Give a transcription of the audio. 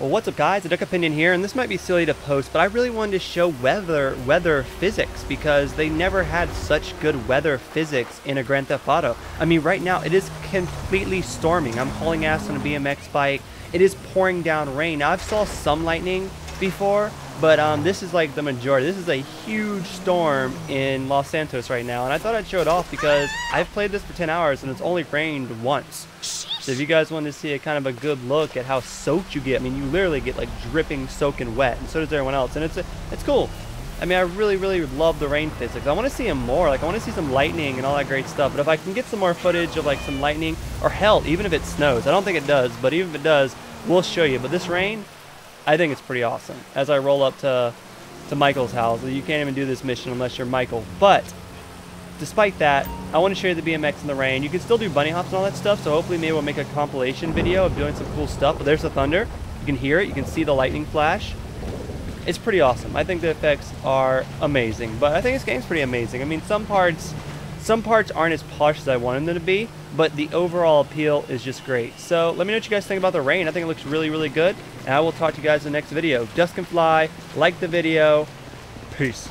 Well, what's up guys, Duck Opinion here, and this might be silly to post, but I really wanted to show weather weather physics because they never had such good weather physics in a Grand Theft Auto. I mean, right now it is completely storming. I'm hauling ass on a BMX bike. It is pouring down rain. Now, I've saw some lightning before, but um, this is like the majority. This is a huge storm in Los Santos right now, and I thought I'd show it off because I've played this for 10 hours and it's only rained once. So if you guys want to see a kind of a good look at how soaked you get, I mean, you literally get like dripping, soaking wet, and so does everyone else, and it's a, it's cool. I mean, I really, really love the rain physics. I want to see them more. Like, I want to see some lightning and all that great stuff. But if I can get some more footage of like some lightning, or hell, even if it snows, I don't think it does, but even if it does, we'll show you. But this rain, I think it's pretty awesome. As I roll up to to Michael's house, you can't even do this mission unless you're Michael. But despite that, I want to show you the BMX in the rain. You can still do bunny hops and all that stuff, so hopefully maybe we'll make a compilation video of doing some cool stuff. But there's the thunder. You can hear it. You can see the lightning flash. It's pretty awesome. I think the effects are amazing. But I think this game's pretty amazing. I mean, some parts some parts aren't as posh as I wanted them to be, but the overall appeal is just great. So let me know what you guys think about the rain. I think it looks really, really good. And I will talk to you guys in the next video. Dust can fly. Like the video. Peace.